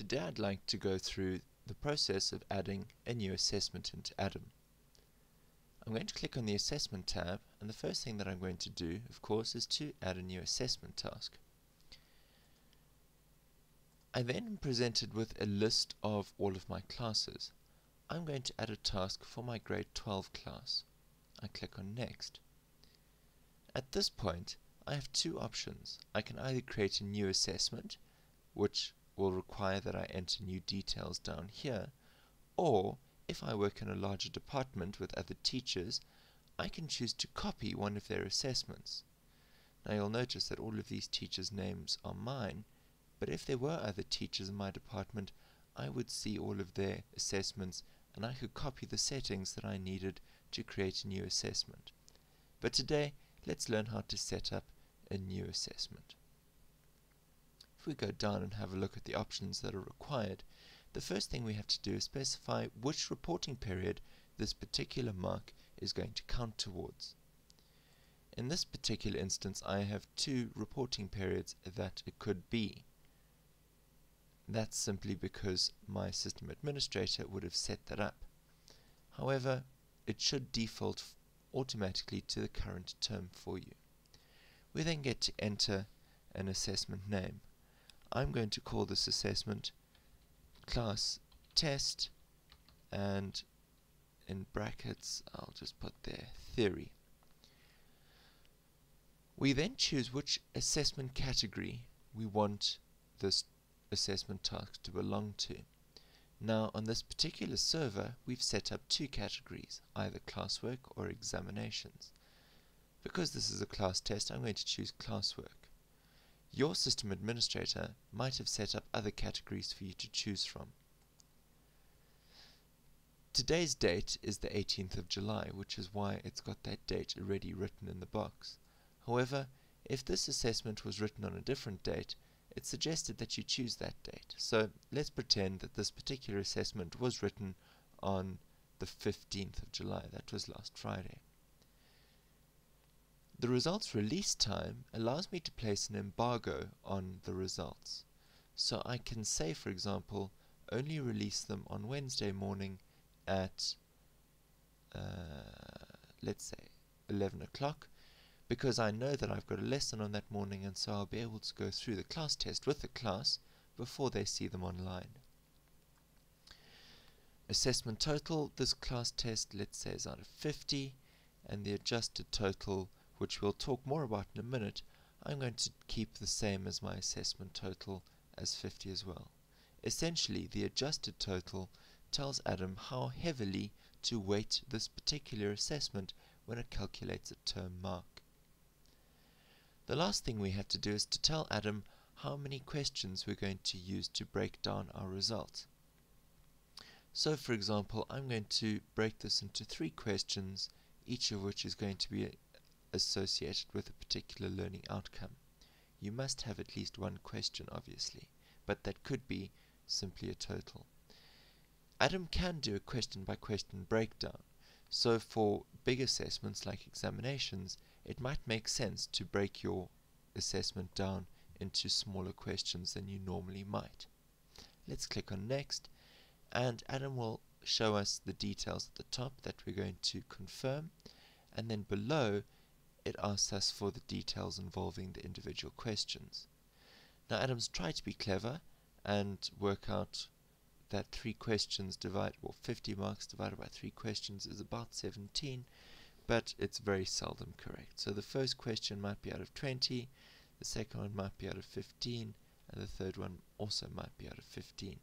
Today I'd like to go through the process of adding a new assessment into Adam. I'm going to click on the Assessment tab and the first thing that I'm going to do, of course, is to add a new assessment task. I then am presented with a list of all of my classes. I'm going to add a task for my grade 12 class. I click on Next. At this point, I have two options. I can either create a new assessment, which will require that I enter new details down here, or if I work in a larger department with other teachers, I can choose to copy one of their assessments. Now you'll notice that all of these teachers' names are mine, but if there were other teachers in my department, I would see all of their assessments and I could copy the settings that I needed to create a new assessment. But today, let's learn how to set up a new assessment. If we go down and have a look at the options that are required, the first thing we have to do is specify which reporting period this particular mark is going to count towards. In this particular instance, I have two reporting periods that it could be. That's simply because my system administrator would have set that up. However, it should default automatically to the current term for you. We then get to enter an assessment name. I'm going to call this assessment class test and in brackets I'll just put there theory. We then choose which assessment category we want this assessment task to belong to. Now on this particular server we've set up two categories, either classwork or examinations. Because this is a class test I'm going to choose classwork. Your system administrator might have set up other categories for you to choose from. Today's date is the 18th of July, which is why it's got that date already written in the box. However, if this assessment was written on a different date, it's suggested that you choose that date. So let's pretend that this particular assessment was written on the 15th of July, that was last Friday. The results release time allows me to place an embargo on the results. So I can say, for example, only release them on Wednesday morning at, uh, let's say, 11 o'clock, because I know that I've got a lesson on that morning and so I'll be able to go through the class test with the class before they see them online. Assessment total, this class test, let's say, is out of 50, and the adjusted total which we'll talk more about in a minute, I'm going to keep the same as my assessment total as 50 as well. Essentially, the adjusted total tells Adam how heavily to weight this particular assessment when it calculates a term mark. The last thing we have to do is to tell Adam how many questions we're going to use to break down our result. So for example, I'm going to break this into three questions, each of which is going to be associated with a particular learning outcome. You must have at least one question, obviously, but that could be simply a total. Adam can do a question by question breakdown, so for big assessments like examinations, it might make sense to break your assessment down into smaller questions than you normally might. Let's click on next, and Adam will show us the details at the top that we're going to confirm, and then below it asks us for the details involving the individual questions. Now Adams tried to be clever and work out that three questions divided, or 50 marks divided by three questions is about 17, but it's very seldom correct. So the first question might be out of 20, the second one might be out of 15, and the third one also might be out of 15.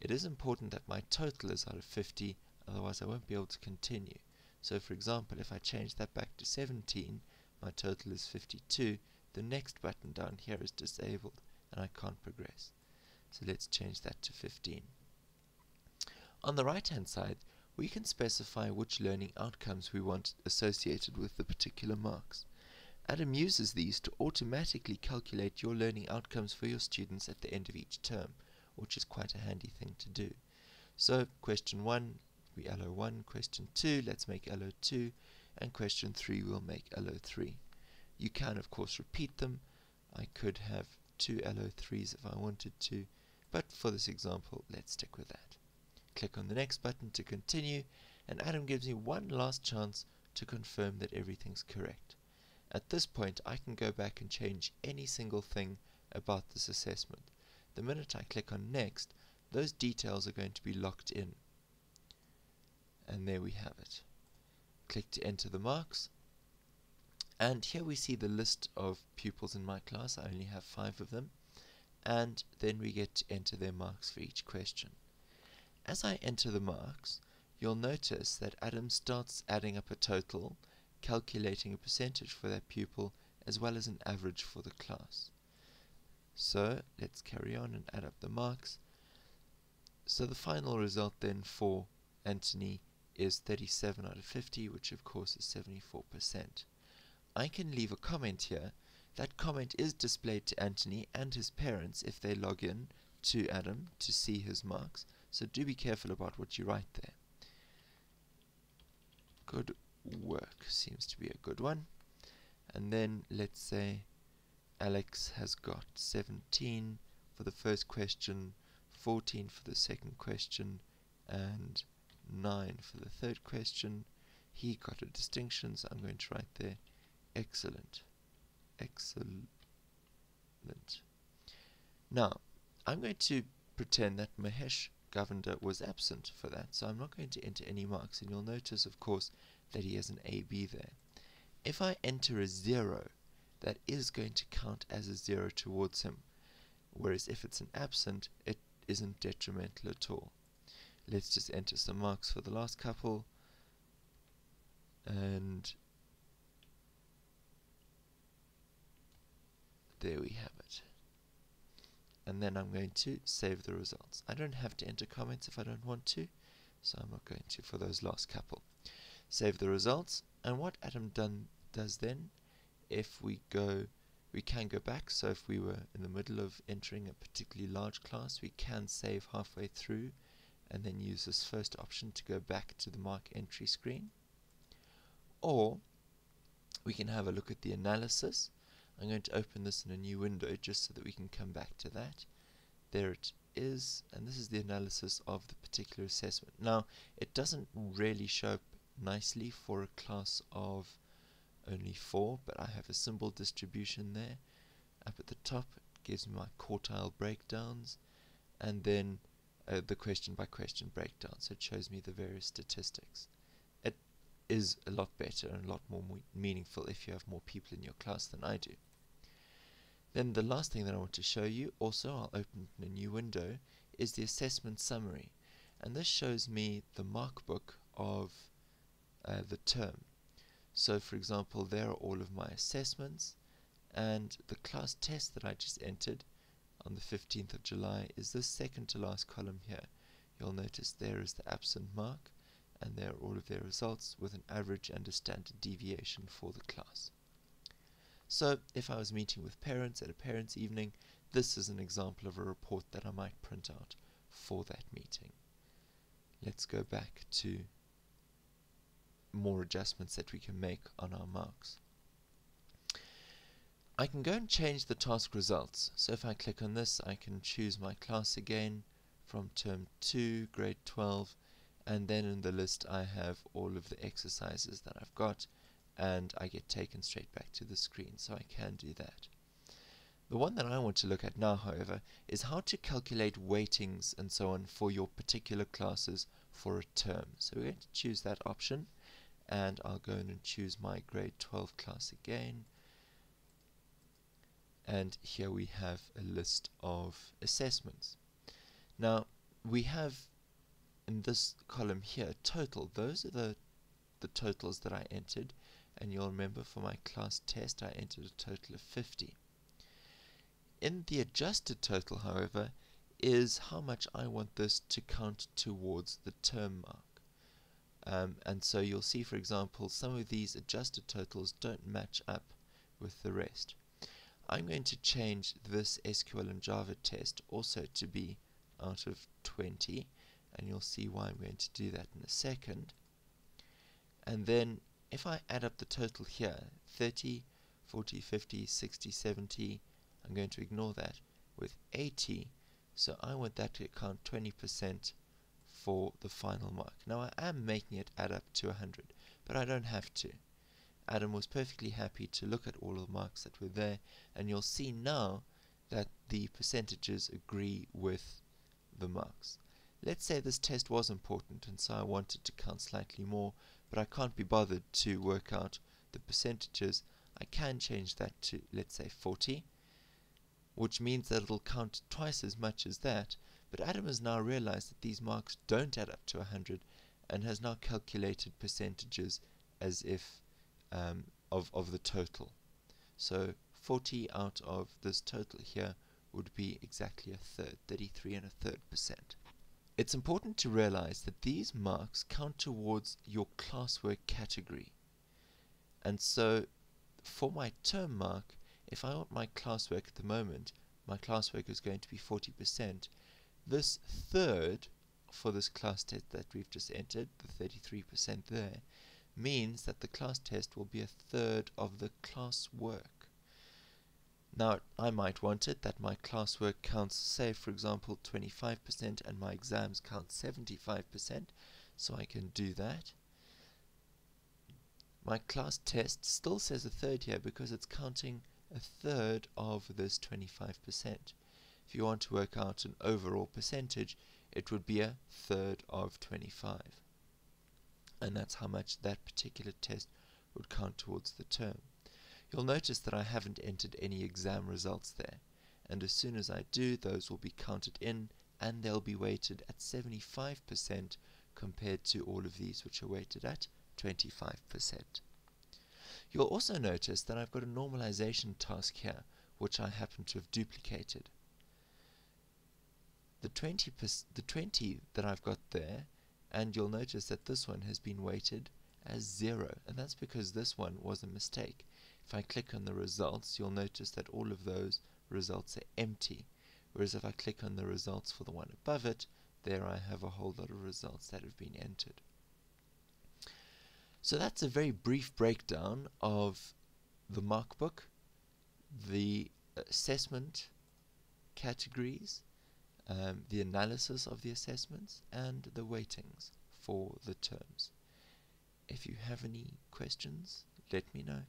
It is important that my total is out of 50, otherwise I won't be able to continue. So for example, if I change that back to 17, my total is 52, the next button down here is disabled and I can't progress. So let's change that to 15. On the right hand side, we can specify which learning outcomes we want associated with the particular marks. Adam uses these to automatically calculate your learning outcomes for your students at the end of each term, which is quite a handy thing to do. So question 1 we LO1, question 2, let's make LO2, and question 3 we'll make LO3. You can of course repeat them. I could have two LO3s if I wanted to, but for this example, let's stick with that. Click on the next button to continue, and Adam gives me one last chance to confirm that everything's correct. At this point, I can go back and change any single thing about this assessment. The minute I click on next, those details are going to be locked in. And there we have it. Click to enter the marks. And here we see the list of pupils in my class. I only have five of them. And then we get to enter their marks for each question. As I enter the marks, you'll notice that Adam starts adding up a total, calculating a percentage for that pupil, as well as an average for the class. So let's carry on and add up the marks. So the final result then for Anthony is 37 out of 50, which of course is 74%. I can leave a comment here. That comment is displayed to Anthony and his parents if they log in to Adam to see his marks. So do be careful about what you write there. Good work seems to be a good one. And then let's say Alex has got 17 for the first question, 14 for the second question, and 9 for the third question. He got a distinction, so I'm going to write there excellent. Excellent. Now, I'm going to pretend that Mahesh Govender was absent for that, so I'm not going to enter any marks, and you'll notice, of course, that he has an AB there. If I enter a 0, that is going to count as a 0 towards him, whereas if it's an absent, it isn't detrimental at all. Let's just enter some marks for the last couple, and there we have it. And then I'm going to save the results. I don't have to enter comments if I don't want to, so I'm not going to for those last couple. Save the results, and what Adam done does then if we go we can go back so if we were in the middle of entering a particularly large class we can save halfway through and then use this first option to go back to the mark entry screen. Or we can have a look at the analysis. I'm going to open this in a new window just so that we can come back to that. There it is and this is the analysis of the particular assessment. Now it doesn't really show up nicely for a class of only 4, but I have a symbol distribution there. Up at the top, gives me my quartile breakdowns, and then uh, the question by question breakdown, so it shows me the various statistics. It is a lot better and a lot more meaningful if you have more people in your class than I do. Then the last thing that I want to show you, also I'll open in a new window, is the assessment summary. And this shows me the mark book of uh, the term. So for example, there are all of my assessments and the class test that I just entered on the 15th of July is this second to last column here. You'll notice there is the absent mark and there are all of their results with an average and a standard deviation for the class. So if I was meeting with parents at a parents evening, this is an example of a report that I might print out for that meeting. Let's go back to more adjustments that we can make on our marks. I can go and change the task results. So if I click on this, I can choose my class again from term 2, grade 12, and then in the list I have all of the exercises that I've got, and I get taken straight back to the screen, so I can do that. The one that I want to look at now, however, is how to calculate weightings and so on for your particular classes for a term. So we're going to choose that option and I'll go in and choose my grade 12 class again and here we have a list of assessments. Now we have in this column here total. Those are the the totals that I entered and you'll remember for my class test I entered a total of 50 in the adjusted total however is how much I want this to count towards the term mark. Um, and so you'll see, for example, some of these adjusted totals don't match up with the rest. I'm going to change this SQL and Java test also to be out of 20 and you'll see why I'm going to do that in a second. And then if I add up the total here, 30, 40, 50, 60, 70, I'm going to ignore that. With 80, So I want that to count 20% for the final mark. Now I am making it add up to 100, but I don't have to. Adam was perfectly happy to look at all of the marks that were there, and you'll see now that the percentages agree with the marks. Let's say this test was important and so I wanted to count slightly more, but I can't be bothered to work out the percentages. I can change that to, let's say, 40, which means that it'll count twice as much as that, but Adam has now realized that these marks don't add up to 100 and has now calculated percentages as if um, of, of the total. So 40 out of this total here would be exactly a third, 33 and a third percent. It's important to realize that these marks count towards your classwork category. And so for my term mark, if I want my classwork at the moment, my classwork is going to be 40%. This third for this class test that we've just entered, the 33% there, means that the class test will be a third of the class work. Now, I might want it that my classwork counts, say, for example, 25% and my exams count 75%, so I can do that. My class test still says a third here because it's counting a third of this 25%. If you want to work out an overall percentage, it would be a third of 25. And that's how much that particular test would count towards the term. You'll notice that I haven't entered any exam results there, and as soon as I do, those will be counted in and they'll be weighted at 75% compared to all of these which are weighted at 25%. You'll also notice that I've got a normalization task here which I happen to have duplicated. The 20, the 20 that I've got there and you'll notice that this one has been weighted as 0 and that's because this one was a mistake. If I click on the results, you'll notice that all of those results are empty. Whereas if I click on the results for the one above it, there I have a whole lot of results that have been entered. So that's a very brief breakdown of the markbook, the uh, assessment categories, um, the analysis of the assessments, and the weightings for the terms. If you have any questions, let me know.